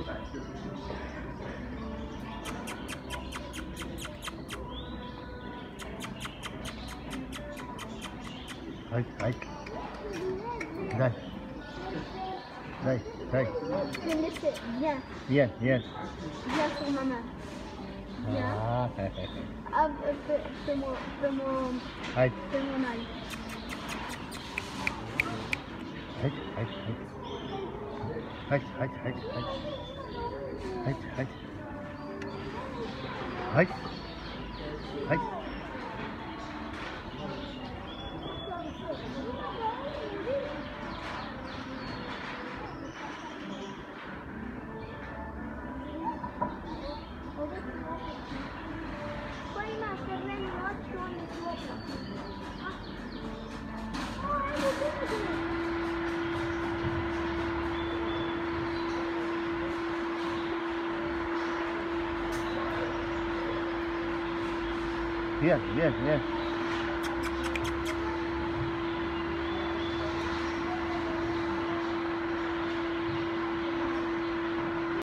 Hey, right. Right. Right, right. Yeah. Yeah, yeah. Yeah, for mama. Yeah. Ah, hey, hey, hey. Um, for, for more, for more. Right. For more night. Right, right, right. Right, right, right, right ay, ay, ay. Ay, ay, ay, ay. Ay, ay. Ay. Ay. Păi, mă, să vrem noci, un loc. 别，别，别